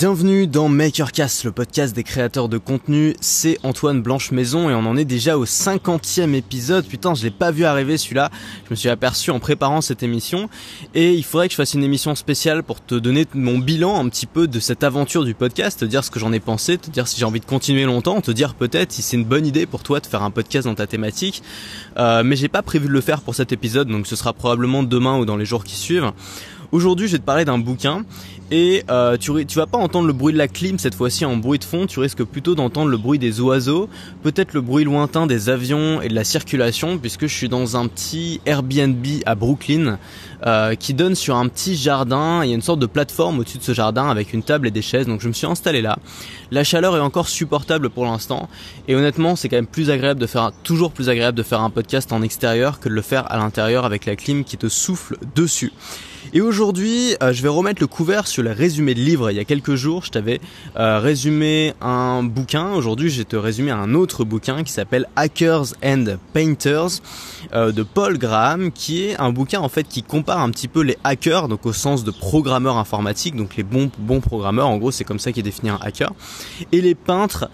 Bienvenue dans Makercast, le podcast des créateurs de contenu. C'est Antoine Blanche Maison et on en est déjà au 50e épisode. Putain, je l'ai pas vu arriver celui-là. Je me suis aperçu en préparant cette émission et il faudrait que je fasse une émission spéciale pour te donner mon bilan un petit peu de cette aventure du podcast, te dire ce que j'en ai pensé, te dire si j'ai envie de continuer longtemps, te dire peut-être si c'est une bonne idée pour toi de faire un podcast dans ta thématique. Euh, mais j'ai pas prévu de le faire pour cet épisode, donc ce sera probablement demain ou dans les jours qui suivent. Aujourd'hui, je vais te parler d'un bouquin et euh, tu, tu vas pas entendre le bruit de la clim cette fois-ci en bruit de fond, tu risques plutôt d'entendre le bruit des oiseaux, peut-être le bruit lointain des avions et de la circulation, puisque je suis dans un petit Airbnb à Brooklyn euh, qui donne sur un petit jardin. Il y a une sorte de plateforme au-dessus de ce jardin avec une table et des chaises, donc je me suis installé là. La chaleur est encore supportable pour l'instant, et honnêtement, c'est quand même plus agréable de faire, toujours plus agréable de faire un podcast en extérieur que de le faire à l'intérieur avec la clim qui te souffle dessus. Et aujourd'hui, euh, je vais remettre le couvert sur le résumé de livres. Il y a quelques jours, je t'avais euh, résumé un bouquin. Aujourd'hui, je vais te résumer un autre bouquin qui s'appelle Hackers and Painters euh, de Paul Graham, qui est un bouquin en fait qui compare un petit peu les hackers, donc au sens de programmeurs informatiques, donc les bons bons programmeurs. En gros, c'est comme ça qu'est défini un hacker. Et les peintres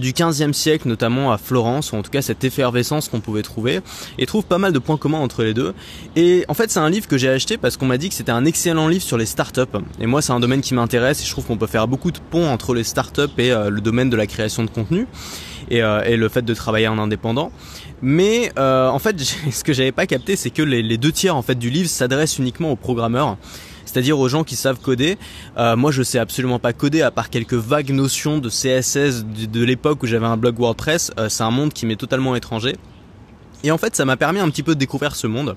du 15e siècle, notamment à Florence, ou en tout cas cette effervescence qu'on pouvait trouver, et trouve pas mal de points communs entre les deux. Et en fait, c'est un livre que j'ai acheté parce qu'on m'a dit que c'était un excellent livre sur les startups. Et moi, c'est un domaine qui m'intéresse et je trouve qu'on peut faire beaucoup de ponts entre les startups et euh, le domaine de la création de contenu et, euh, le fait de travailler en indépendant. Mais euh, en fait, ce que j'avais pas capté, c'est que les, deux tiers en fait du livre s'adressent uniquement aux programmeurs c'est-à-dire aux gens qui savent coder. moi, je sais absolument pas coder à part quelques vagues notions de CSS de, l'époque où j'avais un blog WordPress. c'est un monde qui m'est totalement étranger. Et en fait, ça m'a permis un petit peu de découvrir ce monde.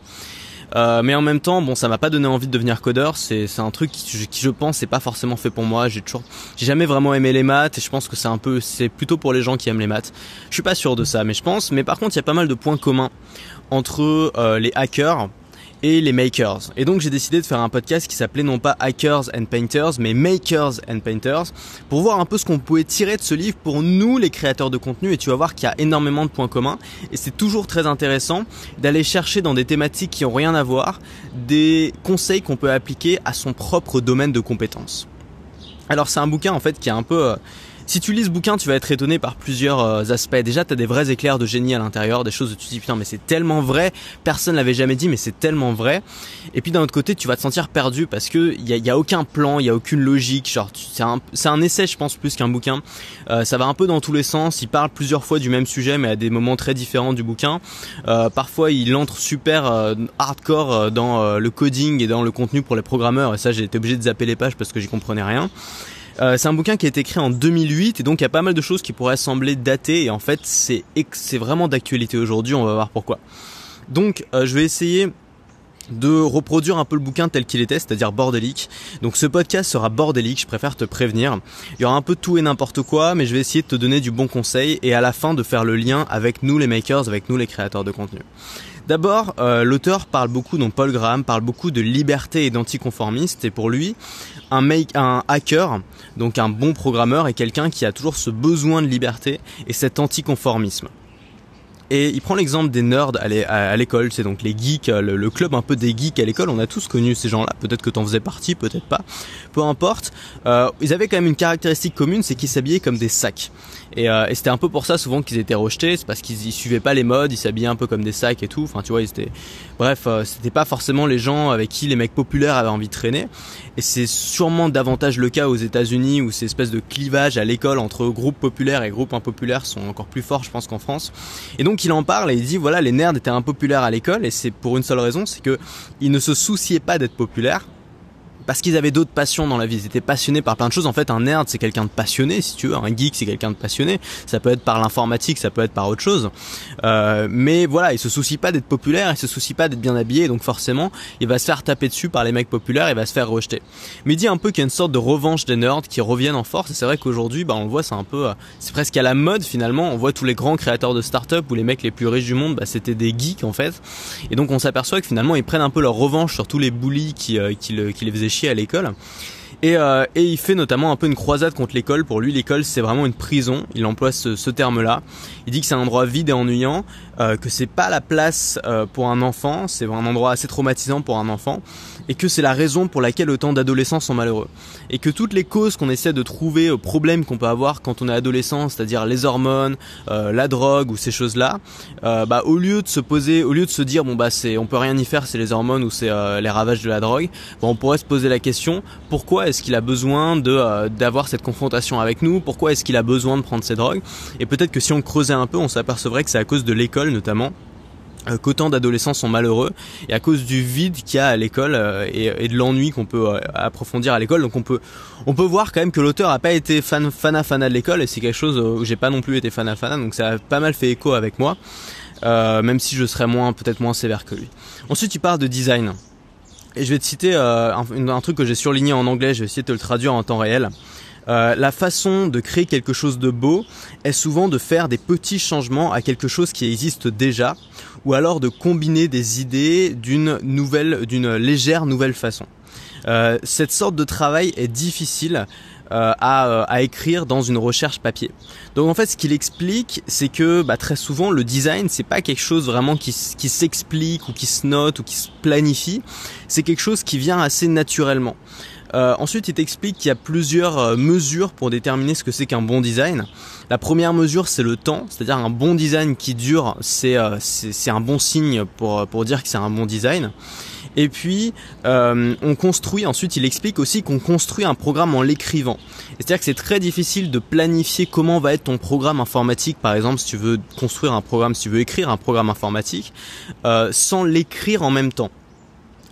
Euh, mais en même temps, bon, ça m'a pas donné envie de devenir codeur. C'est un truc qui, qui je pense c'est pas forcément fait pour moi. J'ai toujours j'ai jamais vraiment aimé les maths et je pense que c'est un peu c'est plutôt pour les gens qui aiment les maths. Je suis pas sûr de ça, mais je pense. Mais par contre, il y a pas mal de points communs entre euh, les hackers et les makers. Et donc j'ai décidé de faire un podcast qui s'appelait non pas Hackers and Painters, mais Makers and Painters, pour voir un peu ce qu'on pouvait tirer de ce livre pour nous les créateurs de contenu. Et tu vas voir qu'il y a énormément de points communs. Et c'est toujours très intéressant d'aller chercher dans des thématiques qui ont rien à voir, des conseils qu'on peut appliquer à son propre domaine de compétences. Alors c'est un bouquin en fait qui est un peu... Euh, si tu lis ce bouquin, tu vas être étonné par plusieurs euh, aspects. Déjà, tu as des vrais éclairs de génie à l'intérieur, des choses où tu te dis putain mais c'est tellement vrai, personne l'avait jamais dit mais c'est tellement vrai. Et puis d'un autre côté, tu vas te sentir perdu parce que il y a, aucun plan, il y a aucune logique. Genre c'est un, un essai, je pense plus qu'un bouquin. Euh, ça va un peu dans tous les sens. Il parle plusieurs fois du même sujet mais à des moments très différents du bouquin. Euh, parfois, il entre super hardcore dans le coding et dans le contenu pour les programmeurs. Et ça, j'ai été obligé de zapper les pages parce que j'y comprenais rien. Euh, c'est un bouquin qui a été écrit en 2008 et donc il y a pas mal de choses qui pourraient sembler datées et en fait c'est vraiment d'actualité aujourd'hui, on va voir pourquoi. Donc euh, je vais essayer de reproduire un peu le bouquin tel qu'il était, c'est-à-dire bordélique. Donc ce podcast sera bordélique, je préfère te prévenir. Il y aura un peu tout et n'importe quoi, mais je vais essayer de te donner du bon conseil et à la fin de faire le lien avec nous les makers, avec nous les créateurs de contenu. D'abord, euh, l'auteur parle beaucoup, donc Paul Graham parle beaucoup de liberté et d'anticonformiste, et pour lui, un, make, un hacker, donc un bon programmeur, est quelqu'un qui a toujours ce besoin de liberté et cet anticonformisme. Et il prend l'exemple des nerds à l'école, c'est donc les geeks, le, club un peu des geeks à l'école. On a tous connu ces gens-là. Peut-être que t'en faisais partie, peut-être pas. Peu importe. Euh, ils avaient quand même une caractéristique commune, c'est qu'ils s'habillaient comme des sacs. Et, euh, c'était un peu pour ça souvent qu'ils étaient rejetés, c'est parce qu'ils suivaient pas les modes, ils s'habillaient un peu comme des sacs et tout. Enfin, tu vois, ils étaient. Bref, euh, c'était pas forcément les gens avec qui les mecs populaires avaient envie de traîner. Et c'est sûrement davantage le cas aux États-Unis où ces espèces de clivage à l'école entre groupes populaires et groupes impopulaires sont encore plus forts, je pense, qu'en France. Et donc il en parle et il dit voilà, les nerds étaient impopulaires à l'école et c'est pour une seule raison, c'est que ils ne se souciaient pas d'être populaires parce qu'ils avaient d'autres passions dans la vie. Ils étaient passionnés par plein de choses. En fait, un nerd, c'est quelqu'un de passionné, si tu veux. Un geek, c'est quelqu'un de passionné. Ça peut être par l'informatique, ça peut être par autre chose. Euh, mais voilà, il se soucie pas d'être populaire, il se soucie pas d'être bien habillé. Donc forcément, il va se faire taper dessus par les mecs populaires, il va se faire rejeter. Mais il dit un peu qu'il y a une sorte de revanche des nerds qui reviennent en force. Et c'est vrai qu'aujourd'hui, bah, on le voit, c'est un peu, euh, c'est presque à la mode finalement. On voit tous les grands créateurs de start-up ou les mecs les plus riches du monde, bah, c'était des geeks en fait. Et donc on s'aperçoit que finalement, ils prennent un peu leur revanche sur tous les bullies qui, euh, qui, qui les faisaient chier à l'école. Et, euh, et, il fait notamment un peu une croisade contre l'école. Pour lui, l'école, c'est vraiment une prison. Il emploie ce, ce terme-là. Il dit que c'est un endroit vide et ennuyant, euh, que c'est pas la place euh, pour un enfant, c'est un endroit assez traumatisant pour un enfant, et que c'est la raison pour laquelle autant d'adolescents sont malheureux. Et que toutes les causes qu'on essaie de trouver aux problèmes qu'on peut avoir quand on est adolescent, c'est-à-dire les hormones, euh, la drogue ou ces choses-là, euh, bah, au lieu de se poser, au lieu de se dire bon bah c'est, on peut rien y faire, c'est les hormones ou c'est les ravages de la drogue, bah, on pourrait se poser la question pourquoi est-ce qu'il a besoin de d'avoir cette confrontation avec nous, pourquoi est-ce qu'il a besoin de prendre ces drogues, et peut-être que si on creusait un peu, on s'apercevrait que c'est à cause de l'école notamment euh, qu'autant d'adolescents sont malheureux et à cause du vide qu'il y a à l'école euh, et, de l'ennui qu'on peut euh, approfondir à l'école. Donc on peut on peut voir quand même que l'auteur a pas été fan fana fana de l'école et c'est quelque chose où j'ai pas non plus été fana fana donc ça a pas mal fait écho avec moi même si je serais moins peut-être moins sévère que lui. Ensuite il parle de design et je vais te citer un, un, truc que j'ai surligné en anglais je vais essayer de te le traduire en temps réel euh, la façon de créer quelque chose de beau est souvent de faire des petits changements à quelque chose qui existe déjà, ou alors de combiner des idées d'une nouvelle, d'une légère nouvelle façon. Euh, cette sorte de travail est difficile euh, à, écrire dans une recherche papier. Donc en fait, ce qu'il explique, c'est que bah, très souvent le design, c'est pas quelque chose vraiment qui, qui s'explique ou qui se note ou qui se planifie. C'est quelque chose qui vient assez naturellement. Euh, ensuite, il t'explique qu'il y a plusieurs euh, mesures pour déterminer ce que c'est qu'un bon design. La première mesure, c'est le temps, c'est-à-dire un bon design qui dure, c'est euh, un bon signe pour, pour dire que c'est un bon design. Et puis, on construit, ensuite il explique aussi qu'on construit un programme en l'écrivant. C'est-à-dire que c'est très difficile de planifier comment va être ton programme informatique, par exemple si tu veux construire un programme, si tu veux écrire un programme informatique, sans l'écrire en même temps.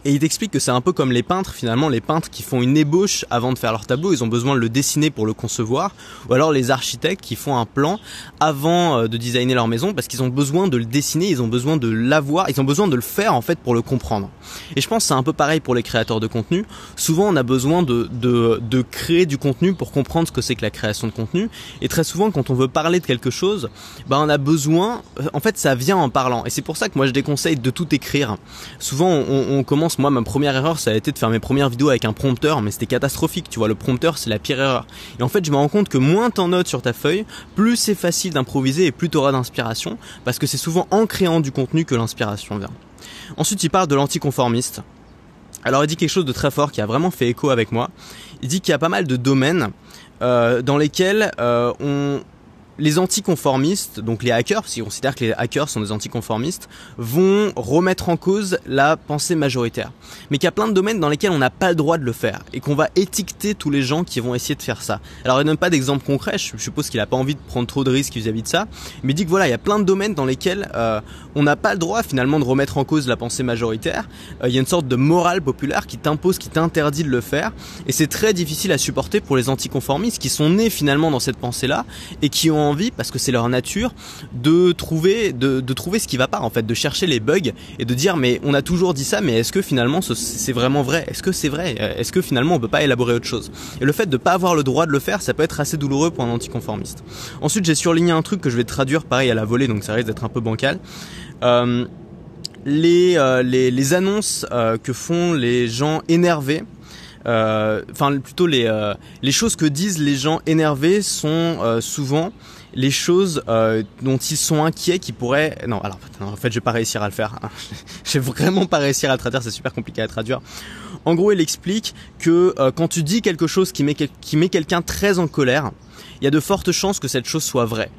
Et il t'explique que c'est un peu comme les peintres, finalement, les peintres qui font une ébauche avant de faire leur tableau, ils ont besoin de le dessiner pour le concevoir, ou alors les architectes qui font un plan avant euh, de designer leur maison parce qu'ils ont besoin de le dessiner, ils ont besoin de l'avoir, ils ont besoin de le faire en fait pour le comprendre. Et je pense que c'est un peu pareil pour les créateurs de contenu. Souvent on a besoin de, de, de créer du contenu pour comprendre ce que c'est que la création de contenu. Et très souvent quand on veut parler de quelque chose, bah on a besoin, euh, en fait ça vient en parlant. Et c'est pour ça que moi je déconseille de tout écrire. Souvent on, on commence moi, ma première erreur, ça a été de faire mes premières vidéos avec un prompteur, mais c'était catastrophique. Tu vois, le prompteur, c'est la pire erreur. Et en fait, je me rends compte que moins t'en notes sur ta feuille, plus c'est facile d'improviser et plus t'auras d'inspiration, parce que c'est souvent en créant du contenu que l'inspiration vient. Ensuite, il parle de l'anticonformiste. Alors, il dit quelque chose de très fort qui a vraiment fait écho avec moi. Il dit qu'il y a pas mal de domaines euh, dans lesquels euh, on les anticonformistes, donc les hackers, si on considère que les hackers sont des anticonformistes, vont remettre en cause la pensée majoritaire. Mais qu'il y a plein de domaines dans lesquels on n'a pas le droit de le faire et qu'on va étiqueter tous les gens qui vont essayer de faire ça. Alors il donne pas d'exemple concret, je suppose qu'il a pas envie de prendre trop de risques vis-à-vis de ça, mais il dit que voilà, il y a plein de domaines dans lesquels euh, on n'a pas le droit finalement de remettre en cause la pensée majoritaire. Euh, il y a une sorte de morale populaire qui t'impose, qui t'interdit de le faire, et c'est très difficile à supporter pour les anticonformistes qui sont nés finalement dans cette pensée-là et qui ont parce que c'est leur nature, de trouver, de, trouver ce qui va pas en fait, de chercher les bugs et de dire mais on a toujours dit ça, mais est-ce que finalement c'est vraiment vrai? Est-ce que c'est vrai? Est-ce que finalement on peut pas élaborer autre chose? Et le fait de pas avoir le droit de le faire, ça peut être assez douloureux pour un anticonformiste. Ensuite j'ai surligné un truc que je vais traduire pareil à la volée, donc ça risque d'être un peu bancal. Euh, les, euh, les, annonces euh, que font les gens énervés enfin plutôt les choses que disent les gens énervés sont souvent les choses euh, dont ils sont inquiets qui pourraient non alors en fait je vais pas réussir à le faire hein. je vais vraiment pas réussir à le traduire c'est super compliqué à traduire en gros il explique que euh, quand tu dis quelque chose qui met, qui met quelqu'un très en colère il y a de fortes chances que cette chose soit vraie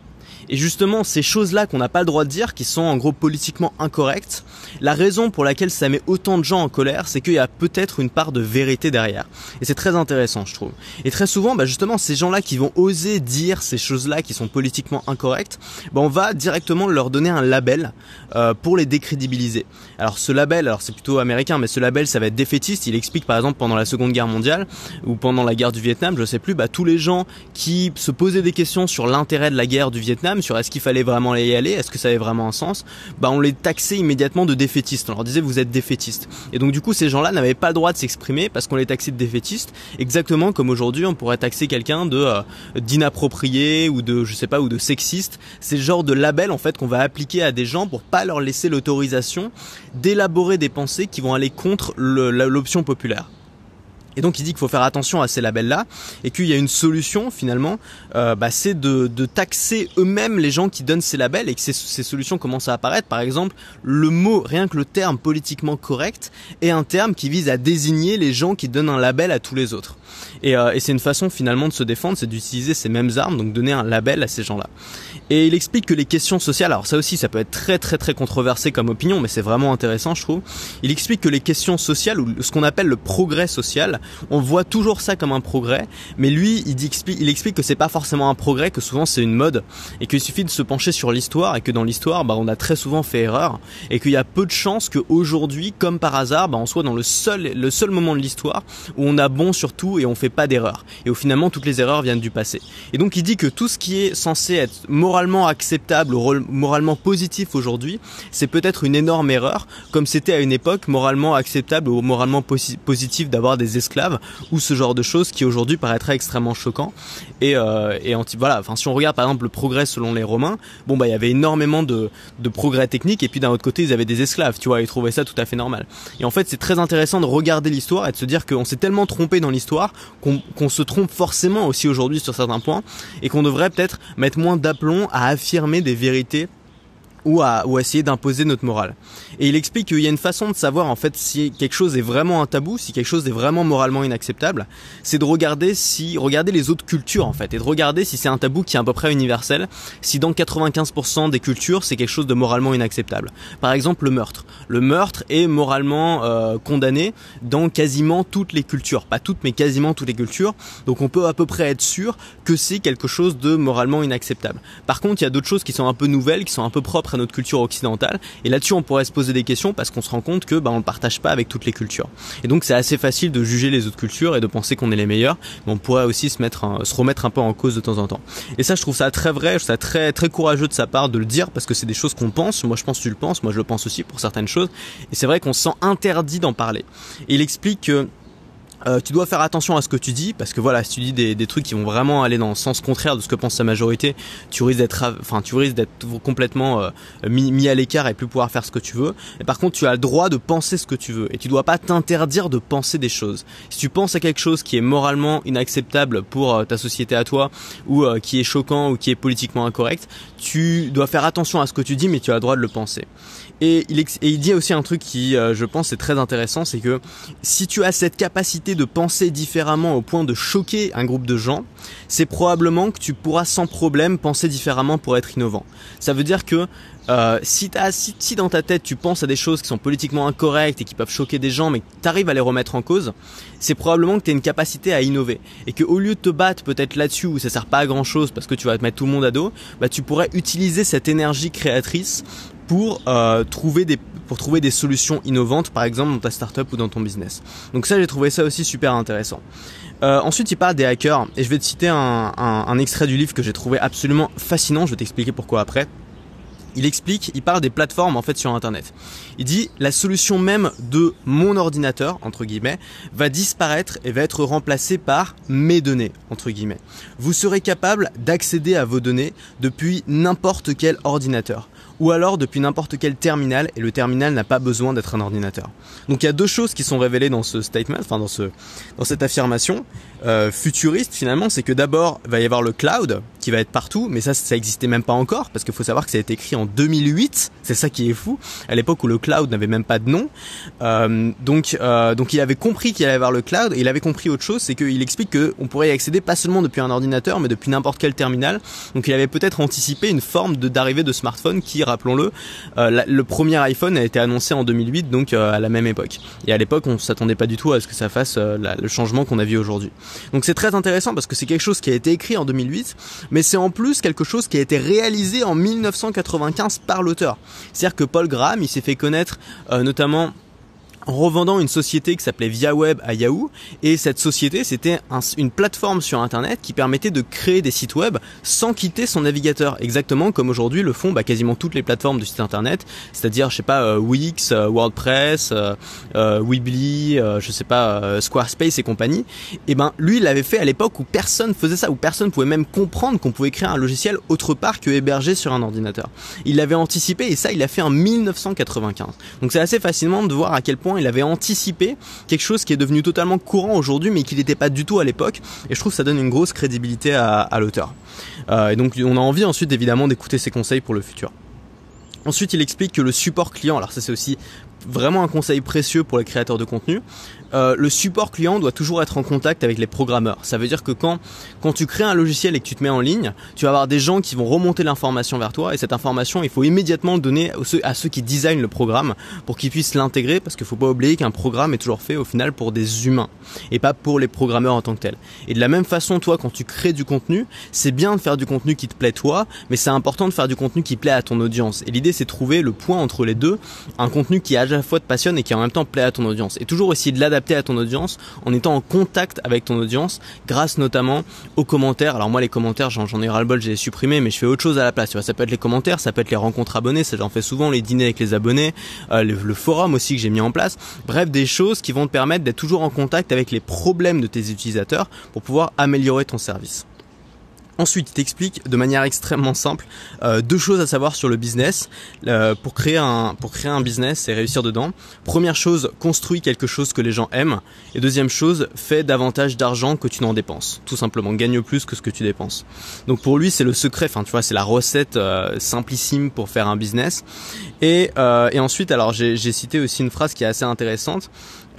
et justement, ces choses-là qu'on n'a pas le droit de dire, qui sont en gros politiquement incorrectes, la raison pour laquelle ça met autant de gens en colère, c'est qu'il y a peut-être une part de vérité derrière. Et c'est très intéressant, je trouve. Et très souvent, bah justement, ces gens-là qui vont oser dire ces choses-là qui sont politiquement incorrectes, bah on va directement leur donner un label euh, pour les décrédibiliser. Alors ce label, alors c'est plutôt américain, mais ce label, ça va être défaitiste. Il explique par exemple pendant la Seconde Guerre mondiale ou pendant la guerre du Vietnam, je sais plus, bah tous les gens qui se posaient des questions sur l'intérêt de la guerre du Vietnam sur est-ce qu'il fallait vraiment y aller, est-ce que ça avait vraiment un sens, bah on les taxait immédiatement de défaitistes. On leur disait vous êtes défaitistes. Et donc du coup ces gens-là n'avaient pas le droit de s'exprimer parce qu'on les taxait de défaitistes, exactement comme aujourd'hui on pourrait taxer quelqu'un de euh, d'inapproprié ou de je sais pas ou de sexiste. C'est le genre de label en fait qu'on va appliquer à des gens pour pas leur laisser l'autorisation d'élaborer des pensées qui vont aller contre l'option populaire. Et donc il dit qu'il faut faire attention à ces labels-là et qu'il y a une solution finalement, euh, bah, c'est de, de, taxer eux-mêmes les gens qui donnent ces labels et que ces, ces, solutions commencent à apparaître. Par exemple, le mot, rien que le terme politiquement correct, est un terme qui vise à désigner les gens qui donnent un label à tous les autres. Et, euh, et c'est une façon finalement de se défendre, c'est d'utiliser ces mêmes armes, donc donner un label à ces gens-là. Et il explique que les questions sociales, alors ça aussi ça peut être très très très controversé comme opinion, mais c'est vraiment intéressant je trouve. Il explique que les questions sociales, ou ce qu'on appelle le progrès social, on voit toujours ça comme un progrès, mais lui il, dit, il explique que c'est pas forcément un progrès, que souvent c'est une mode, et qu'il suffit de se pencher sur l'histoire, et que dans l'histoire bah, on a très souvent fait erreur, et qu'il y a peu de chances qu'aujourd'hui, comme par hasard, bah, on soit dans le seul, le seul moment de l'histoire où on a bon sur tout et on fait pas d'erreur, et où finalement toutes les erreurs viennent du passé. Et donc il dit que tout ce qui est censé être moralement acceptable ou moralement positif aujourd'hui, c'est peut-être une énorme erreur, comme c'était à une époque moralement acceptable ou moralement positif d'avoir des ou ce genre de choses qui aujourd'hui paraîtrait extrêmement choquant. Et, euh, voilà, enfin si on regarde par exemple le progrès selon les Romains, bon bah il y avait énormément de, progrès techniques et puis d'un autre côté ils avaient des esclaves, tu vois, ils trouvaient ça tout à fait normal. Et en fait c'est très intéressant de regarder l'histoire et de se dire qu'on s'est tellement trompé dans l'histoire qu'on se trompe forcément aussi aujourd'hui sur certains points et qu'on devrait peut-être mettre moins d'aplomb à affirmer des vérités ou à, ou essayer d'imposer notre morale. Et il explique qu'il y a une façon de savoir en fait si quelque chose est vraiment un tabou, si quelque chose est vraiment moralement inacceptable, c'est de regarder si regarder les autres cultures en fait et de regarder si c'est un tabou qui est à peu près universel, si dans 95% des cultures c'est quelque chose de moralement inacceptable. Par exemple le meurtre. Le meurtre est moralement euh, condamné dans quasiment toutes les cultures, pas toutes mais quasiment toutes les cultures. Donc on peut à peu près être sûr que c'est quelque chose de moralement inacceptable. Par contre, il y a d'autres choses qui sont un peu nouvelles, qui sont un peu propres à notre culture occidentale. Et là-dessus, on pourrait se poser des questions parce qu'on se rend compte que bah, on ne partage pas avec toutes les cultures. Et donc, c'est assez facile de juger les autres cultures et de penser qu'on est les meilleurs. Mais on pourrait aussi se mettre, se remettre un peu en cause de temps en temps. Et ça, je trouve ça très vrai, je trouve ça très très courageux de sa part de le dire parce que c'est des choses qu'on pense. Moi, je pense tu le penses. Moi, je le pense aussi pour certaines choses. Et c'est vrai qu'on se sent interdit d'en parler. Et il explique que euh, tu dois faire attention à ce que tu dis parce que voilà, si tu dis des, des, trucs qui vont vraiment aller dans le sens contraire de ce que pense sa majorité, tu risques d'être, enfin, tu risques d'être complètement euh, mis, mis, à l'écart et plus pouvoir faire ce que tu veux. Et par contre, tu as le droit de penser ce que tu veux et tu dois pas t'interdire de penser des choses. Si tu penses à quelque chose qui est moralement inacceptable pour euh, ta société à toi ou qui est choquant ou qui est politiquement incorrect, tu dois faire attention à ce que tu dis, mais tu as le droit de le penser. Et il, et il dit aussi un truc qui, je pense, est très intéressant, c'est que si tu as cette capacité de penser différemment au point de choquer un groupe de gens, c'est probablement que tu pourras sans problème penser différemment pour être innovant. Ça veut dire que euh, si, dans ta tête tu penses à des choses qui sont politiquement incorrectes et qui peuvent choquer des gens, mais que tu arrives à les remettre en cause, c'est probablement que tu as une capacité à innover. Et qu'au lieu de te battre peut-être là-dessus où ça sert pas à grand chose parce que tu vas te mettre tout le monde à dos, bah, tu pourrais utiliser cette énergie créatrice pour euh, trouver des pour trouver des solutions innovantes, par exemple dans ta startup ou dans ton business. Donc ça, j'ai trouvé ça aussi super intéressant. Euh, ensuite, il parle des hackers et je vais te citer un, un, un extrait du livre que j'ai trouvé absolument fascinant. Je vais t'expliquer pourquoi après. Il explique, il parle des plateformes en fait sur internet. Il dit la solution même de mon ordinateur entre guillemets va disparaître et va être remplacée par mes données entre guillemets. Vous serez capable d'accéder à vos données depuis n'importe quel ordinateur ou alors depuis n'importe quel terminal et le terminal n'a pas besoin d'être un ordinateur. Donc il y a deux choses qui sont révélées dans ce statement, enfin dans ce dans cette affirmation euh, futuriste finalement, c'est que d'abord il va y avoir le cloud qui va être partout, mais ça ça existait même pas encore parce qu'il faut savoir que ça a été écrit en 2008, c'est ça qui est fou, à l'époque où le cloud n'avait même pas de nom. Euh, donc euh, donc il avait compris qu'il allait y avoir le cloud et il avait compris autre chose, c'est qu'il explique que on pourrait y accéder pas seulement depuis un ordinateur mais depuis n'importe quel terminal. Donc il avait peut-être anticipé une forme de d'arrivée de smartphone qui rappelons-le, euh, le premier iPhone a été annoncé en 2008, donc euh, à la même époque. Et à l'époque, on s'attendait pas du tout à ce que ça fasse euh, le changement qu'on a vu aujourd'hui. Donc c'est très intéressant parce que c'est quelque chose qui a été écrit en 2008, mais c'est en plus quelque chose qui a été réalisé en 1995 par l'auteur. C'est-à-dire que Paul Graham, il s'est fait connaître notamment en revendant une société qui s'appelait ViaWeb à Yahoo. Et cette société, c'était une plateforme sur Internet qui permettait de créer des sites web sans quitter son navigateur. Exactement comme aujourd'hui le font bah, quasiment toutes les plateformes de sites Internet. C'est-à-dire, je sais pas, euh, Wix, euh, WordPress, euh, Weebly, je sais pas, Squarespace et compagnie. Et ben, lui, il l'avait fait à l'époque où personne faisait ça, où personne pouvait même comprendre qu'on pouvait créer un logiciel autre part que hébergé sur un ordinateur. Il l'avait anticipé et ça, il l'a fait en 1995. Donc c'est assez fascinant de voir à quel point il avait anticipé quelque chose qui est devenu totalement courant aujourd'hui, mais qui n'était pas du tout à l'époque. Et je trouve que ça donne une grosse crédibilité à, l'auteur. Euh, et donc on a envie ensuite évidemment d'écouter ses conseils pour le futur. Ensuite, il explique que le support client, alors ça c'est aussi vraiment un conseil précieux pour les créateurs de contenu, euh, le support client doit toujours être en contact avec les programmeurs. Ça veut dire que quand, quand tu crées un logiciel et que tu te mets en ligne, tu vas avoir des gens qui vont remonter l'information vers toi et cette information, il faut immédiatement le donner à ceux qui designent le programme pour qu'ils puissent l'intégrer parce qu'il faut pas oublier qu'un programme est toujours fait au final pour des humains et pas pour les programmeurs en tant que tels. Et de la même façon, toi, quand tu crées du contenu, c'est bien de faire du contenu qui te plaît toi, mais c'est important de faire du contenu qui plaît à ton audience. Et l'idée, c'est de trouver le point entre les deux, un contenu qui à la fois te passionne et qui en même temps plaît à ton audience. Et toujours essayer de l'adapter à ton audience en étant en contact avec ton audience grâce notamment aux commentaires. Alors moi les commentaires j'en ai ras le bol, j'ai supprimé mais je fais autre chose à la place. Tu vois, ça peut être les commentaires, ça peut être les rencontres abonnés, ça j'en fais souvent, les dîners avec les abonnés, euh, le, forum aussi que j'ai mis en place. Bref, des choses qui vont te permettre d'être toujours en contact avec les problèmes de tes utilisateurs pour pouvoir améliorer ton service. Ensuite, il t'explique de manière extrêmement simple euh, deux choses à savoir sur le business euh, pour créer un pour créer un business et réussir dedans. Première chose, construis quelque chose que les gens aiment. Et deuxième chose, fais davantage d'argent que tu n'en dépenses. Tout simplement, gagne plus que ce que tu dépenses. Donc pour lui, c'est le secret. Enfin, tu vois, c'est la recette euh, simplissime pour faire un business. Et et ensuite, alors j'ai cité aussi une phrase qui est assez intéressante.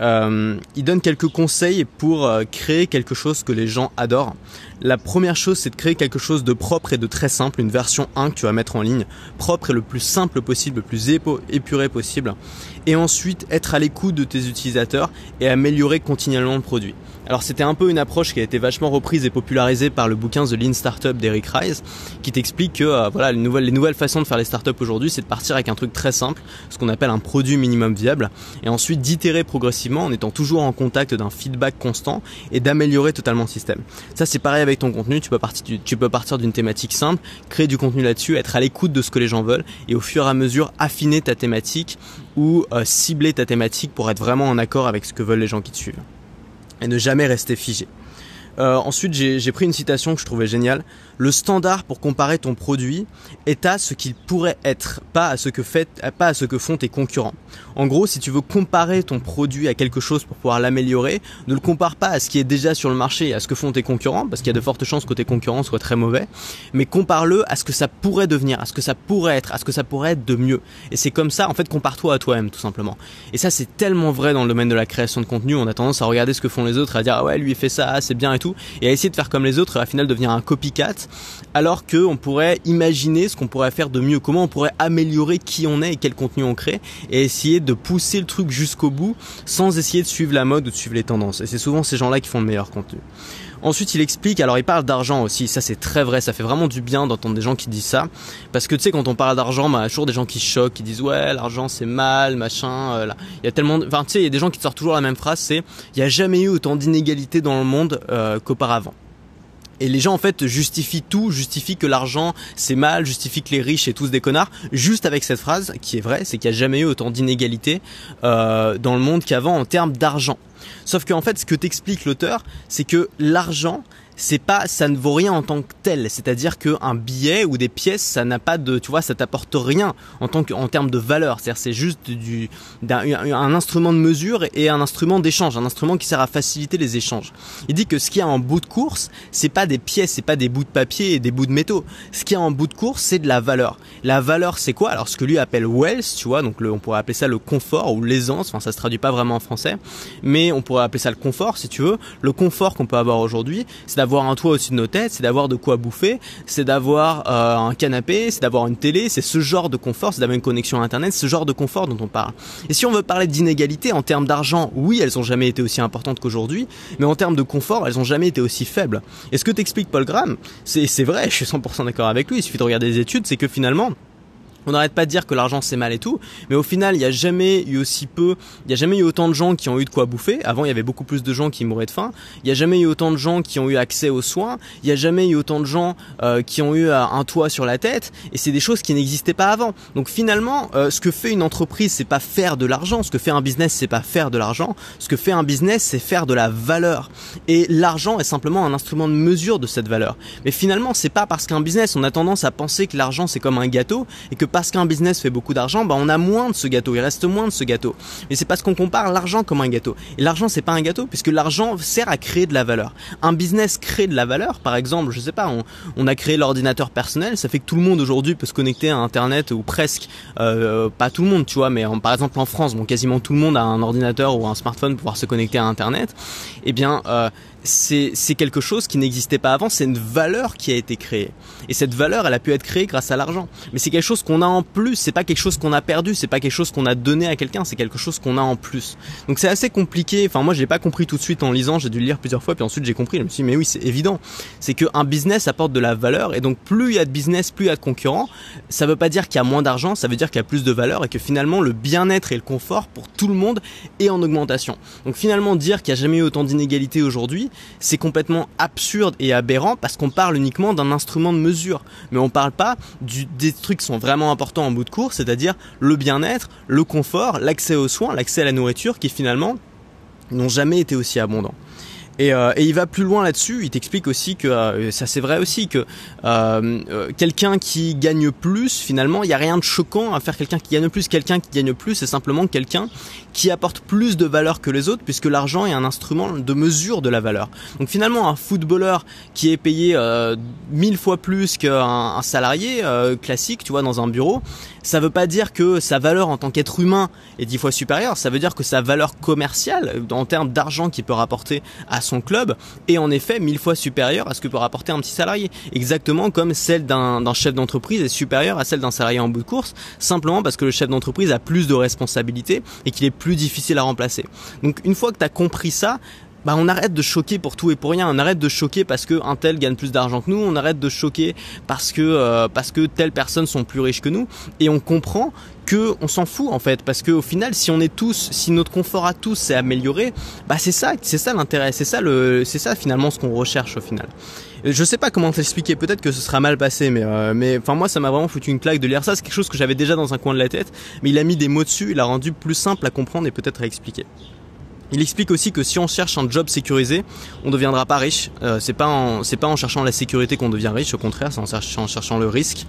Euh, il donne quelques conseils pour euh, créer quelque chose que les gens adorent. La première chose, c'est de créer quelque chose de propre et de très simple, une version 1 que tu vas mettre en ligne, propre et le plus simple possible, le plus épuré possible. Et ensuite, être à l'écoute de tes utilisateurs et améliorer continuellement le produit. Alors c'était un peu une approche qui a été vachement reprise et popularisée par le bouquin The Lean Startup d'Eric Rice, qui t'explique que euh, voilà les nouvelles, les nouvelles façons de faire les startups aujourd'hui, c'est de partir avec un truc très simple, ce qu'on appelle un produit minimum viable, et ensuite d'itérer progressivement en étant toujours en contact d'un feedback constant et d'améliorer totalement le système. Ça c'est pareil avec ton contenu, tu peux partir, tu peux partir d'une thématique simple, créer du contenu là-dessus, être à l'écoute de ce que les gens veulent, et au fur et à mesure affiner ta thématique ou euh, cibler ta thématique pour être vraiment en accord avec ce que veulent les gens qui te suivent et ne jamais rester figé. Euh, ensuite, j'ai pris une citation que je trouvais géniale. Le standard pour comparer ton produit est à ce qu'il pourrait être, pas à ce que fait, pas à ce que font tes concurrents. En gros, si tu veux comparer ton produit à quelque chose pour pouvoir l'améliorer, ne le compare pas à ce qui est déjà sur le marché et à ce que font tes concurrents, parce qu'il y a de fortes chances que tes concurrents soient très mauvais, mais compare-le à ce que ça pourrait devenir, à ce que ça pourrait être, à ce que ça pourrait être de mieux. Et c'est comme ça, en fait, compare-toi à toi-même, tout simplement. Et ça, c'est tellement vrai dans le domaine de la création de contenu. On a tendance à regarder ce que font les autres, à dire ah ouais, lui il fait ça, c'est bien et tout, et à essayer de faire comme les autres, et à final devenir un copycat, alors que on pourrait imaginer ce qu'on pourrait faire de mieux, comment on pourrait améliorer qui on est et quel contenu on crée, et essayer de pousser le truc jusqu'au bout sans essayer de suivre la mode ou de suivre les tendances. Et c'est souvent ces gens-là qui font le meilleur contenu. Ensuite, il explique, alors il parle d'argent aussi, ça c'est très vrai, ça fait vraiment du bien d'entendre des gens qui disent ça, parce que tu sais, quand on parle d'argent, bah, toujours des gens qui choquent, qui disent ouais, l'argent c'est mal, machin, euh, il y a tellement, enfin tu sais, il y a des gens qui sortent toujours la même phrase, c'est il n'y a jamais eu autant d'inégalités dans le monde euh, qu'auparavant. Et les gens en fait justifient tout, justifient que l'argent c'est mal, justifient que les riches c'est tous des connards, juste avec cette phrase qui est vraie, c'est qu'il n'y a jamais eu autant d'inégalités euh, dans le monde qu'avant en termes d'argent. Sauf qu'en fait ce que t'explique l'auteur, c'est que l'argent c'est pas, ça ne vaut rien en tant que tel. C'est-à-dire qu'un billet ou des pièces, ça n'a pas de, tu vois, ça t'apporte rien en tant que, en termes de valeur. C'est-à-dire, c'est juste du, un, instrument de mesure et un instrument d'échange, un instrument qui sert à faciliter les échanges. Il dit que ce qu'il y a en bout de course, c'est pas des pièces, c'est pas des bouts de papier et des bouts de métaux. Ce qu'il y a en bout de course, c'est de la valeur. La valeur, c'est quoi? Alors, ce que lui appelle wealth, tu vois, donc on pourrait appeler ça le confort ou l'aisance. Enfin, ça se traduit pas vraiment en français, mais on pourrait appeler ça le confort, si tu veux. Le confort qu'on peut avoir aujourd'hui, c'est d'avoir d'avoir un toit au-dessus de nos têtes, c'est d'avoir de quoi bouffer, c'est d'avoir euh, un canapé, c'est d'avoir une télé, c'est ce genre de confort, c'est d'avoir une connexion à internet, ce genre de confort dont on parle. Et si on veut parler d'inégalité en termes d'argent, oui, elles ont jamais été aussi importantes qu'aujourd'hui, mais en termes de confort, elles ont jamais été aussi faibles. Et ce que t'explique Paul Graham, c'est vrai, je suis 100% d'accord avec lui, il suffit de regarder les études, c'est que finalement, on n'arrête pas de dire que l'argent c'est mal et tout, mais au final, il n'y a jamais eu aussi peu, il n'y a jamais eu autant de gens qui ont eu de quoi bouffer. Avant, il y avait beaucoup plus de gens qui mouraient de faim. Il n'y a jamais eu autant de gens qui ont eu accès aux soins. Il n'y a jamais eu autant de gens euh, qui ont eu euh, un toit sur la tête. Et c'est des choses qui n'existaient pas avant. Donc finalement, euh, ce que fait une entreprise, c'est pas faire de l'argent. Ce que fait un business, c'est pas faire de l'argent. Ce que fait un business, c'est faire de la valeur. Et l'argent est simplement un instrument de mesure de cette valeur. Mais finalement, c'est pas parce qu'un business, on a tendance à penser que l'argent c'est comme un gâteau et que parce qu'un business fait beaucoup d'argent, bah on a moins de ce gâteau, il reste moins de ce gâteau. Mais c'est parce qu'on compare l'argent comme un gâteau. Et l'argent c'est pas un gâteau puisque l'argent sert à créer de la valeur. Un business crée de la valeur, par exemple, je sais pas, on, a créé l'ordinateur personnel, ça fait que tout le monde aujourd'hui peut se connecter à internet ou presque, euh, pas tout le monde, tu vois, mais par exemple en France, bon quasiment tout le monde a un ordinateur ou un smartphone pour pouvoir se connecter à internet. Eh bien euh, c'est quelque chose qui n'existait pas avant, c'est une valeur qui a été créée. Et cette valeur, elle a pu être créée grâce à l'argent. Mais c'est quelque chose qu'on a en plus, c'est pas quelque chose qu'on a perdu, c'est pas quelque chose qu'on a donné à quelqu'un, c'est quelque chose qu'on a en plus. Donc c'est assez compliqué, enfin moi je l'ai pas compris tout de suite en lisant, j'ai dû le lire plusieurs fois, puis ensuite j'ai compris, je me suis dit mais oui c'est évident, c'est qu'un business apporte de la valeur, et donc plus il y a de business, plus il y a de concurrents, ça veut pas dire qu'il y a moins d'argent, ça veut dire qu'il y a plus de valeur, et que finalement le bien-être et le confort pour tout le monde est en augmentation. Donc finalement dire qu'il n'y a jamais eu autant d'inégalités aujourd'hui, c'est complètement absurde et aberrant parce qu'on parle uniquement d'un instrument de mesure. Mais on parle pas du, des trucs qui sont vraiment importants en bout de course, c'est-à-dire le bien-être, le confort, l'accès aux soins, l'accès à la nourriture qui finalement n'ont jamais été aussi abondants. Et, euh, et, il va plus loin là-dessus. Il t'explique aussi que euh, ça c'est vrai aussi que euh, euh, quelqu'un qui gagne plus, finalement, il n'y a rien de choquant à faire quelqu'un qui gagne plus. Quelqu'un qui gagne plus, c'est simplement quelqu'un qui apporte plus de valeur que les autres, puisque l'argent est un instrument de mesure de la valeur. Donc finalement, un footballeur qui est payé mille fois plus qu'un un salarié classique, tu vois, dans un bureau, ça veut pas dire que sa valeur en tant qu'être humain est dix fois supérieure. Ça veut dire que sa valeur commerciale, en termes d'argent qu'il peut rapporter à son club, est en effet mille fois supérieure à ce que peut rapporter un petit salarié. Exactement comme celle d'un chef d'entreprise est supérieure à celle d'un salarié en bout de course, simplement parce que le chef d'entreprise a plus de responsabilités et qu'il est plus difficile à remplacer. Donc une fois que tu as compris ça, bah on arrête de choquer pour tout et pour rien. On arrête de choquer parce que un tel gagne plus d'argent que nous. On arrête de choquer parce que euh, parce que telles personnes sont plus riches que nous. Et on comprend que on s'en fout en fait. Parce que au final si on est tous si notre confort à tous s'est amélioré bah c'est ça c'est ça l'intérêt. C'est ça le c'est ça finalement ce qu'on recherche au final. Je sais pas comment t'expliquer. Peut-être que ce sera mal passé mais euh, mais enfin moi ça m'a vraiment foutu une claque de lire ça. C'est quelque chose que j'avais déjà dans un coin de la tête. Mais il a mis des mots dessus. Il a rendu plus simple à comprendre et peut-être à expliquer il explique aussi que si on cherche un job sécurisé, on ne deviendra pas riche. Euh, c'est pas en cherchant la sécurité qu'on devient riche, au contraire, c'est en cherchant, le risque.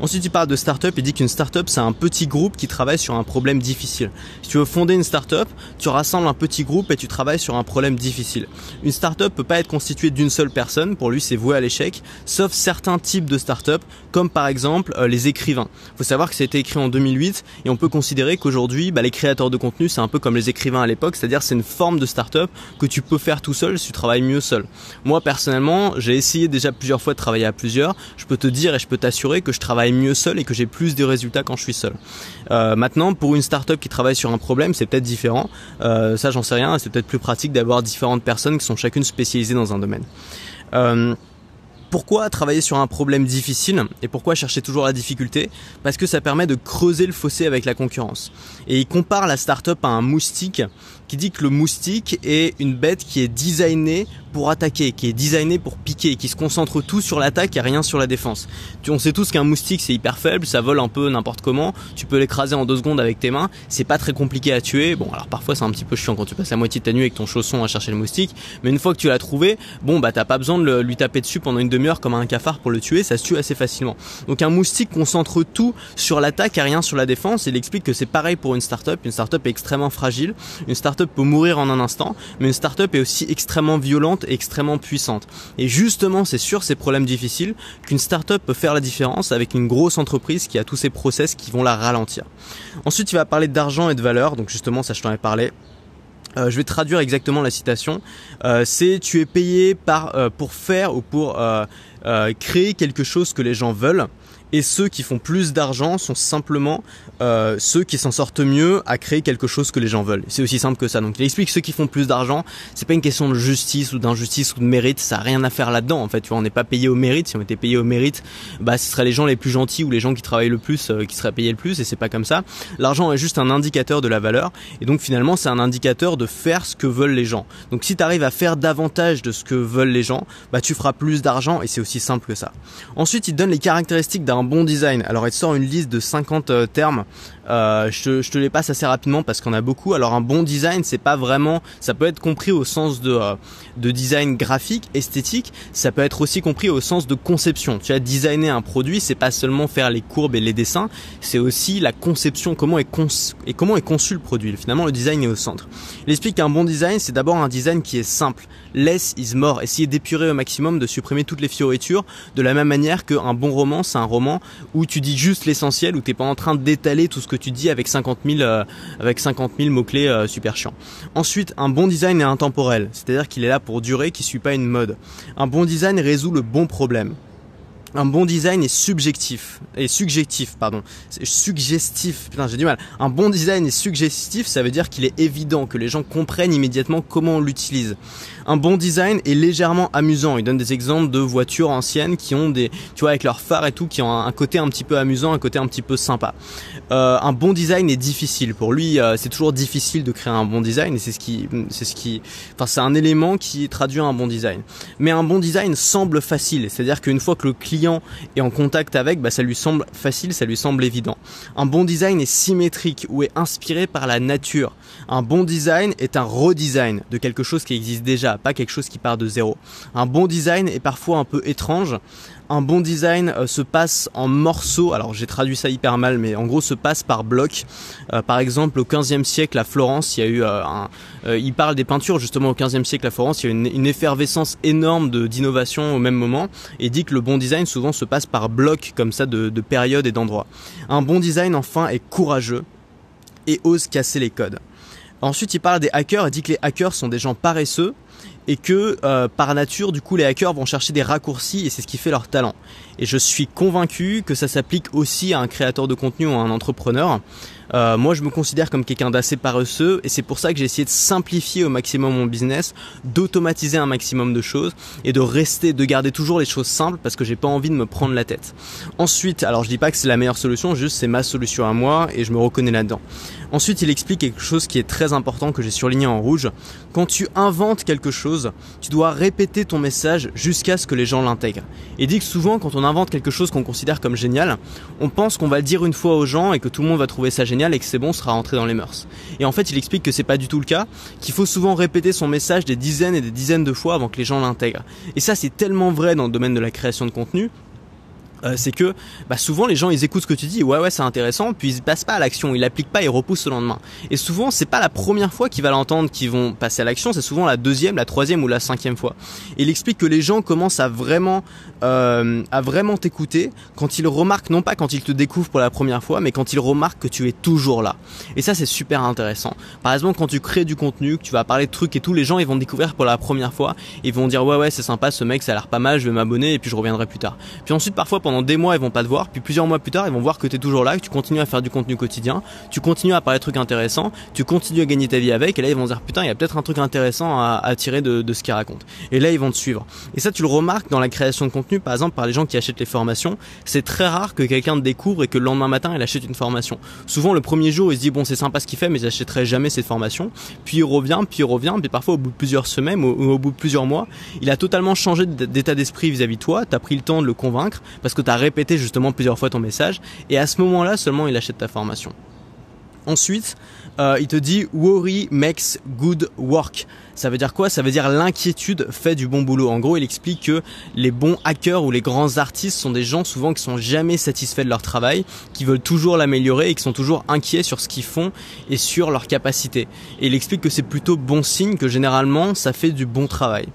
Ensuite, il parle de start-up. Il dit qu'une start-up c'est un petit groupe qui travaille sur un problème difficile. Si tu veux fonder une start-up, tu rassembles un petit groupe et tu travailles sur un problème difficile. Une start-up peut pas être constituée d'une seule personne. Pour lui, c'est voué à l'échec, sauf certains types de start-up, comme par exemple euh, les écrivains. Faut savoir que ça a été écrit en 2008 et on peut considérer qu'aujourd'hui, bah, les créateurs de contenu c'est un peu comme les écrivains à l'époque, c'est-à-dire c'est forme de start-up que tu peux faire tout seul si tu travailles mieux seul. Moi personnellement, j'ai essayé déjà plusieurs fois de travailler à plusieurs. Je peux te dire et je peux t'assurer que je travaille mieux seul et que j'ai plus de résultats quand je suis seul. Euh, maintenant, pour une start-up qui travaille sur un problème, c'est peut-être différent. Euh, ça, j'en sais rien. C'est peut-être plus pratique d'avoir différentes personnes qui sont chacune spécialisées dans un domaine. Euh, pourquoi travailler sur un problème difficile et pourquoi chercher toujours la difficulté? Parce que ça permet de creuser le fossé avec la concurrence. Et il compare la start-up à un moustique qui dit que le moustique est une bête qui est designée pour attaquer, qui est designée pour piquer, qui se concentre tout sur l'attaque et rien sur la défense. On sait tous qu'un moustique c'est hyper faible, ça vole un peu n'importe comment, tu peux l'écraser en deux secondes avec tes mains, c'est pas très compliqué à tuer. Bon alors parfois c'est un petit peu chiant quand tu passes la moitié de ta nuit avec ton chausson à chercher le moustique, mais une fois que tu l'as trouvé, bon bah t'as pas besoin de lui taper dessus pendant une demi-heure comme un cafard pour le tuer, ça se tue assez facilement. Donc un moustique concentre tout sur l'attaque et rien sur la défense. Il explique que c'est pareil pour une startup. Une startup est extrêmement fragile. Une startup peut mourir en un instant, mais une startup est aussi extrêmement violente et extrêmement puissante. Et justement, c'est sur ces problèmes difficiles qu'une startup peut faire la différence avec une grosse entreprise qui a tous ces process qui vont la ralentir. Ensuite, il va parler d'argent et de valeur. Donc justement, ça je t'en ai parlé. Euh, je vais traduire exactement la citation. Euh, c'est tu es payé par euh, pour faire ou pour créer quelque chose que les gens veulent et ceux qui font plus d'argent sont simplement euh, ceux qui s'en sortent mieux à créer quelque chose que les gens veulent. C'est aussi simple que ça. Donc il explique que ceux qui font plus d'argent, c'est pas une question de justice ou d'injustice ou de mérite, ça a rien à faire là-dedans. En fait, tu vois, on n'est pas payé au mérite. Si on était payé au mérite, bah ce seraient les gens les plus gentils ou les gens qui travaillent le plus euh, qui seraient payés le plus. Et c'est pas comme ça. L'argent est juste un indicateur de la valeur. Et donc finalement, c'est un indicateur de faire ce que veulent les gens. Donc si tu arrives à faire davantage de ce que veulent les gens, bah tu feras plus d'argent et c'est aussi simple que ça. Ensuite, il donne les caractéristiques d'un bon design Alors il sort une liste de 50 euh, termes. Euh, je, te, je, te, les passe assez rapidement parce qu'on a beaucoup. Alors un bon design, c'est pas vraiment, ça peut être compris au sens de euh, de design graphique, esthétique. Ça peut être aussi compris au sens de conception. Tu as designer un produit, c'est pas seulement faire les courbes et les dessins, c'est aussi la conception, comment est et comment est conçu le produit. Finalement, le design est au centre. Il explique qu'un bon design, c'est d'abord un design qui est simple. Less is more. Essayer d'épurer au maximum, de supprimer toutes les fioritures, de la même manière qu'un bon roman, c'est un roman où tu dis juste l'essentiel, où t'es pas en train d'étaler tout ce que tu dis avec 50 000, euh, avec 50 000 mots-clés euh, super chiants. Ensuite, un bon design est intemporel, c'est-à-dire qu'il est là pour durer, qui suit pas une mode. Un bon design résout le bon problème. Un bon design est subjectif et subjectif pardon. Suggestif. Putain j'ai du mal. Un bon design est suggestif ça veut dire qu'il est évident que les gens comprennent immédiatement comment on l'utilise un bon design est légèrement amusant. Il donne des exemples de voitures anciennes qui ont des tu vois avec leurs phares et tout qui ont un, côté un petit peu amusant un côté un petit peu sympa. Euh, un bon design est difficile. Pour lui euh, c'est toujours difficile de créer un bon design c'est ce qui c'est ce un élément qui traduit un bon design. Mais un bon design semble facile. C'est à dire qu'une fois que le client et en contact avec, bah, ça lui semble facile, ça lui semble évident. Un bon design est symétrique ou est inspiré par la nature. Un bon design est un redesign de quelque chose qui existe déjà, pas quelque chose qui part de zéro. Un bon design est parfois un peu étrange un bon design euh, se passe en morceaux. Alors j'ai traduit ça hyper mal, mais en gros se passe par blocs. Euh, par exemple, au 15e siècle à Florence, il y a eu euh, un. il parle des peintures justement au 15e siècle à Florence. Il y a eu une, effervescence énorme de d'innovation au même moment et dit que le bon design souvent se passe par blocs comme ça de, de périodes et d'endroits. Un bon design enfin est courageux et ose casser les codes. Ensuite, il parle des hackers et dit que les hackers sont des gens paresseux et que euh, par nature, du coup, les hackers vont chercher des raccourcis et c'est ce qui fait leur talent. Et je suis convaincu que ça s'applique aussi à un créateur de contenu ou à un entrepreneur. Euh, moi, je me considère comme quelqu'un d'assez paresseux et c'est pour ça que j'ai essayé de simplifier au maximum mon business, d'automatiser un maximum de choses et de rester, de garder toujours les choses simples parce que j'ai pas envie de me prendre la tête. Ensuite, alors je dis pas que c'est la meilleure solution, juste c'est ma solution à moi et je me reconnais là-dedans. Ensuite, il explique quelque chose qui est très important que j'ai surligné en rouge. Quand tu inventes quelque chose, tu dois répéter ton message jusqu'à ce que les gens l'intègrent. Et dit que souvent, quand on invente quelque chose qu'on considère comme génial, on pense qu'on va le dire une fois aux gens et que tout le monde va trouver ça génial et que c'est bon, sera rentré dans les mœurs. Et en fait, il explique que c'est pas du tout le cas, qu'il faut souvent répéter son message des dizaines et des dizaines de fois avant que les gens l'intègrent. Et ça, c'est tellement vrai dans le domaine de la création de contenu euh, c'est que bah, souvent les gens ils écoutent ce que tu dis, ouais ouais c'est intéressant, puis ils passent pas à l'action, ils l'appliquent pas, ils repoussent le lendemain. Et souvent c'est pas la première fois qu'ils vont l'entendre qu'ils vont passer à l'action, c'est souvent la deuxième, la troisième ou la cinquième fois. Et il explique que les gens commencent à vraiment euh, à vraiment t'écouter quand ils remarquent, non pas quand ils te découvrent pour la première fois, mais quand ils remarquent que tu es toujours là. Et ça c'est super intéressant. Par exemple quand tu crées du contenu, que tu vas parler de trucs et tout, les gens ils vont découvrir pour la première fois, ils vont dire ouais ouais c'est sympa ce mec ça a l'air pas mal, je vais m'abonner et puis je reviendrai plus tard. Puis ensuite parfois pendant des mois ils vont pas te voir, puis plusieurs mois plus tard ils vont voir que tu es toujours là, que tu continues à faire du contenu quotidien, tu continues à parler de trucs intéressants, tu continues à gagner ta vie avec, et là ils vont dire putain il y a peut-être un truc intéressant à, tirer de, ce qu'il raconte. Et là ils vont te suivre. Et ça tu le remarques dans la création de contenu, par exemple par les gens qui achètent les formations, c'est très rare que quelqu'un te découvre et que le lendemain matin il achète une formation. Souvent le premier jour il se dit bon c'est sympa ce qu'il fait mais j'achèterai jamais cette formation. Puis il revient, puis il revient, puis parfois au bout de plusieurs semaines ou au, bout de plusieurs mois, il a totalement changé d'état d'esprit vis-à-vis de toi, t'as pris le temps de le convaincre parce que t'as répété justement plusieurs fois ton message et à ce moment-là seulement il achète ta formation. Ensuite, euh, il te dit worry makes good work. Ça veut dire quoi? Ça veut dire l'inquiétude fait du bon boulot. En gros, il explique que les bons hackers ou les grands artistes sont des gens souvent qui sont jamais satisfaits de leur travail, qui veulent toujours l'améliorer et qui sont toujours inquiets sur ce qu'ils font et sur leurs capacités. Et il explique que c'est plutôt bon signe que généralement ça fait du bon travail.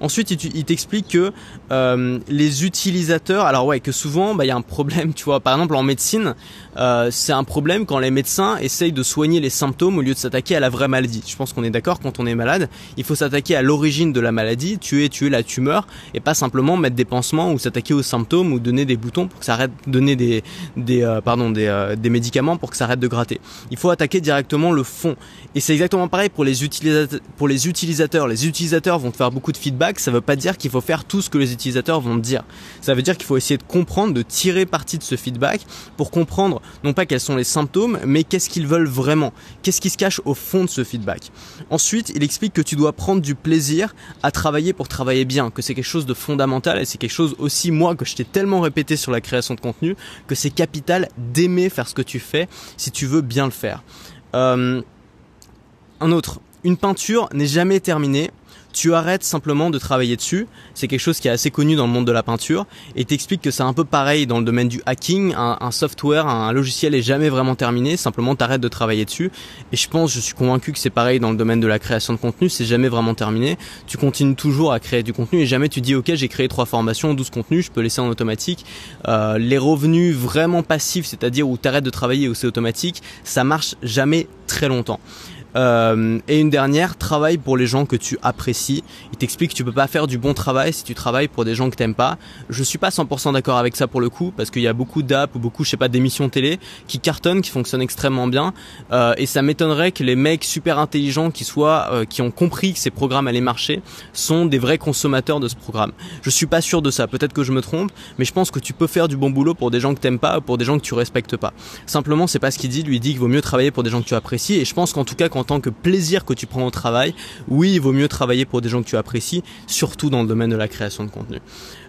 Ensuite, il t'explique que euh, les utilisateurs, alors ouais, que souvent bah, il y a un problème, tu vois. Par exemple, en médecine, euh, c'est un problème quand les médecins essayent de soigner les symptômes au lieu de s'attaquer à la vraie maladie. Je pense qu'on est d'accord quand on est malade, il faut s'attaquer à l'origine de la maladie, tuer, tuer la tumeur, et pas simplement mettre des pansements ou s'attaquer aux symptômes ou donner des boutons pour que ça arrête, donner des, des euh, pardon, des, euh, des médicaments pour que ça arrête de gratter. Il faut attaquer directement le fond. Et c'est exactement pareil pour les utilisateurs. Pour les utilisateurs, les utilisateurs vont te faire beaucoup de feedback. Ça veut pas dire qu'il faut faire tout ce que les utilisateurs vont te dire. Ça veut dire qu'il faut essayer de comprendre, de tirer parti de ce feedback pour comprendre non pas quels sont les symptômes, mais qu'est-ce qu'ils veulent vraiment. Qu'est-ce qui se cache au fond de ce feedback. Ensuite, il explique que tu dois prendre du plaisir à travailler pour travailler bien, que c'est quelque chose de fondamental et c'est quelque chose aussi moi que je t'ai tellement répété sur la création de contenu que c'est capital d'aimer faire ce que tu fais si tu veux bien le faire. Euh, un autre, une peinture n'est jamais terminée tu arrêtes simplement de travailler dessus. C'est quelque chose qui est assez connu dans le monde de la peinture et t'explique que c'est un peu pareil dans le domaine du hacking. Un, software, un, logiciel est jamais vraiment terminé. Simplement, t'arrêtes de travailler dessus. Et je pense, je suis convaincu que c'est pareil dans le domaine de la création de contenu. C'est jamais vraiment terminé. Tu continues toujours à créer du contenu et jamais tu dis ok, j'ai créé trois formations, 12 contenus, je peux laisser en automatique. Euh, les revenus vraiment passifs, c'est-à-dire où t'arrêtes de travailler ou c'est automatique, ça marche jamais très longtemps. Euh, et une dernière, travaille pour les gens que tu apprécies. Il t'explique que tu peux pas faire du bon travail si tu travailles pour des gens que t'aimes pas. Je suis pas 100% d'accord avec ça pour le coup, parce qu'il y a beaucoup d'apps ou beaucoup, je sais pas, d'émissions télé qui cartonnent, qui fonctionnent extrêmement bien. Euh, et ça m'étonnerait que les mecs super intelligents qui soient, euh, qui ont compris que ces programmes allaient marcher, sont des vrais consommateurs de ce programme. Je suis pas sûr de ça. Peut-être que je me trompe, mais je pense que tu peux faire du bon boulot pour des gens que t'aimes pas ou pour des gens que tu respectes pas. Simplement, c'est pas ce qu'il dit. Lui dit qu'il vaut mieux travailler pour des gens que tu apprécies. Et je pense qu'en tout cas, quand en tant que plaisir que tu prends au travail, oui, il vaut mieux travailler pour des gens que tu apprécies, surtout dans le domaine de la création de contenu.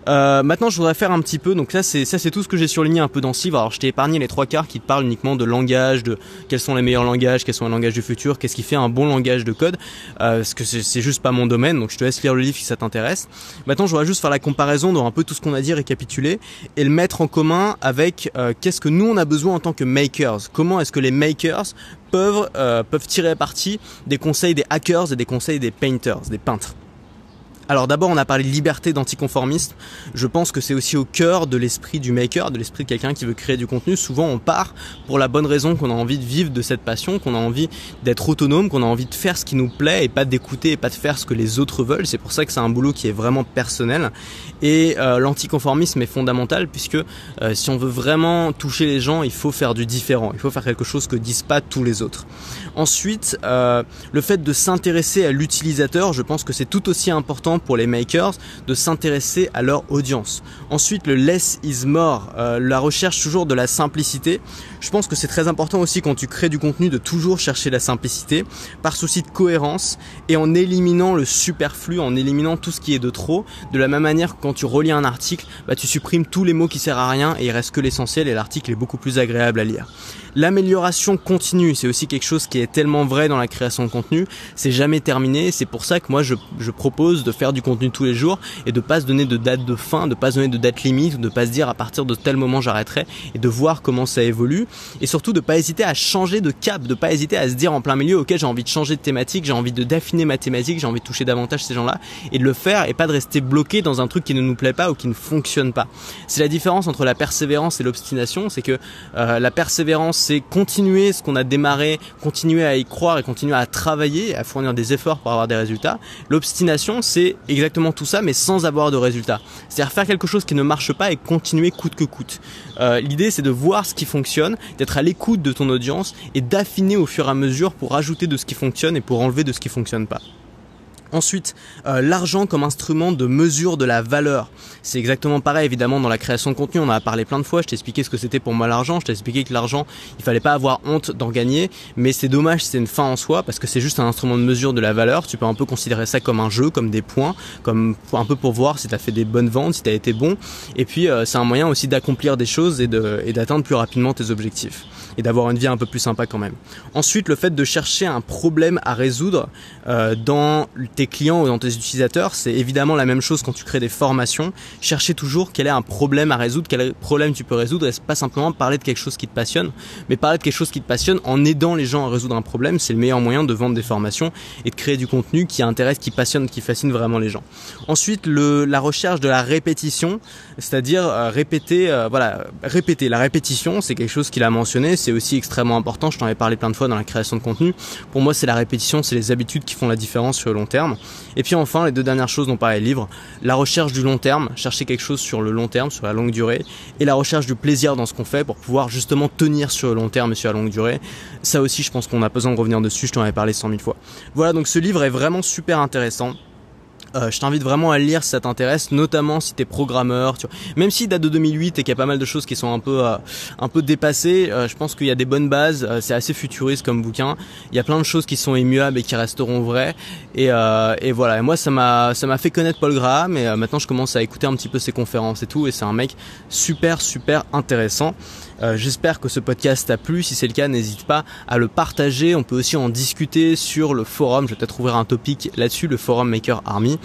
Euh, maintenant, je voudrais faire un petit peu. Donc c'est ça, c'est tout ce que j'ai surligné un peu dans ce livre. Alors, je t'ai épargné les trois quarts qui te parlent uniquement de langage, de quels sont les meilleurs langages, quels sont les langages du futur, qu'est-ce qui fait un bon langage de code. Euh, parce que c'est juste pas mon domaine, donc je te laisse lire le livre si ça t'intéresse. Maintenant, je voudrais juste faire la comparaison dans un peu tout ce qu'on a dit, récapituler et le mettre en commun avec euh, qu'est-ce que nous on a besoin en tant que makers? Comment est-ce que les makers peuvent euh, peuvent tirer parti des conseils des hackers et des conseils des painters, des peintres. Alors d'abord, on a parlé de liberté d'anticonformiste. Je pense que c'est aussi au cœur de l'esprit du maker, de l'esprit de quelqu'un qui veut créer du contenu. Souvent, on part pour la bonne raison qu'on a envie de vivre de cette passion, qu'on a envie d'être autonome, qu'on a envie de faire ce qui nous plaît et pas d'écouter et pas de faire ce que les autres veulent. C'est pour ça que c'est un boulot qui est vraiment personnel. Et euh, l'anticonformisme est fondamental puisque euh, si on veut vraiment toucher les gens, il faut faire du différent. Il faut faire quelque chose que disent pas tous les autres. Ensuite, euh, le fait de s'intéresser à l'utilisateur, je pense que c'est tout aussi important pour les makers de s'intéresser à leur audience. Ensuite, le less is more, euh, la recherche toujours de la simplicité. Je pense que c'est très important aussi quand tu crées du contenu de toujours chercher la simplicité par souci de cohérence et en éliminant le superflu, en éliminant tout ce qui est de trop. De la même manière que quand tu relis un article, bah, tu supprimes tous les mots qui servent à rien et il reste que l'essentiel et l'article est beaucoup plus agréable à lire. L'amélioration continue, c'est aussi quelque chose qui est tellement vrai dans la création de contenu, c'est jamais terminé, c'est pour ça que moi je, je, propose de faire du contenu tous les jours et de pas se donner de date de fin, de pas se donner de date limite, de pas se dire à partir de tel moment j'arrêterai et de voir comment ça évolue et surtout de pas hésiter à changer de cap, de pas hésiter à se dire en plein milieu ok j'ai envie de changer de thématique, j'ai envie de d'affiner ma thématique, j'ai envie de toucher davantage ces gens-là et de le faire et pas de rester bloqué dans un truc qui ne nous plaît pas ou qui ne fonctionne pas. C'est la différence entre la persévérance et l'obstination, c'est que euh, la persévérance c'est continuer ce qu'on a démarré, continuer à y croire et continuer à travailler, à fournir des efforts pour avoir des résultats. L'obstination, c'est exactement tout ça, mais sans avoir de résultats. C'est-à-dire faire quelque chose qui ne marche pas et continuer coûte que coûte. Euh, L'idée, c'est de voir ce qui fonctionne, d'être à l'écoute de ton audience et d'affiner au fur et à mesure pour ajouter de ce qui fonctionne et pour enlever de ce qui fonctionne pas. Ensuite, euh, l'argent comme instrument de mesure de la valeur. C'est exactement pareil évidemment dans la création de contenu. On en a parlé plein de fois. Je t'ai expliqué ce que c'était pour moi l'argent. Je t'ai expliqué que l'argent, il fallait pas avoir honte d'en gagner. Mais c'est dommage, c'est une fin en soi parce que c'est juste un instrument de mesure de la valeur. Tu peux un peu considérer ça comme un jeu, comme des points, comme un peu pour voir si tu as fait des bonnes ventes, si tu as été bon. Et puis euh, c'est un moyen aussi d'accomplir des choses et d'atteindre plus rapidement tes objectifs et d'avoir une vie un peu plus sympa quand même. Ensuite, le fait de chercher un problème à résoudre euh, dans tes clients ou dans tes utilisateurs, c'est évidemment la même chose quand tu crées des formations. Chercher toujours quel est un problème à résoudre, quel problème tu peux résoudre, et pas simplement parler de quelque chose qui te passionne, mais parler de quelque chose qui te passionne en aidant les gens à résoudre un problème, c'est le meilleur moyen de vendre des formations et de créer du contenu qui intéresse, qui passionne, qui fascine vraiment les gens. Ensuite, la recherche de la répétition, c'est-à-dire euh, répéter, euh, voilà, répéter. La répétition, c'est quelque chose qu'il a mentionné, c'est aussi extrêmement important. Je t'en ai parlé plein de fois dans la création de contenu. Pour moi, c'est la répétition, c'est les habitudes qui font la différence sur le long terme. Et puis enfin, les deux dernières choses dont parlait le livre, la recherche du long terme, chercher quelque chose sur le long terme, sur la longue durée, et la recherche du plaisir dans ce qu'on fait pour pouvoir justement tenir sur le long terme et sur la longue durée. Ça aussi, je pense qu'on a besoin de revenir dessus. Je t'en avais parlé cent mille fois. Voilà, donc ce livre est vraiment super intéressant. Euh, je t'invite vraiment à le lire si ça t'intéresse, notamment si t'es programmeur. Tu vois. Même s'il date de 2008 et qu'il y a pas mal de choses qui sont un peu euh, un peu dépassées, euh, je pense qu'il y a des bonnes bases. c'est assez futuriste comme bouquin. Il y a plein de choses qui sont immuables et qui resteront vraies. Et, et voilà. Et moi, ça m'a ça m'a fait connaître Paul Graham et maintenant je commence à écouter un petit peu ses conférences et tout. Et c'est un mec super super intéressant. J'espère que ce podcast t'a plu. Si c'est le cas, n'hésite pas à le partager. On peut aussi en discuter sur le forum. Je vais peut-être ouvrir un topic là-dessus, le forum Maker Army.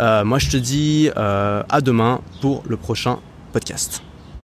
Euh, moi, je te dis euh, à demain pour le prochain podcast.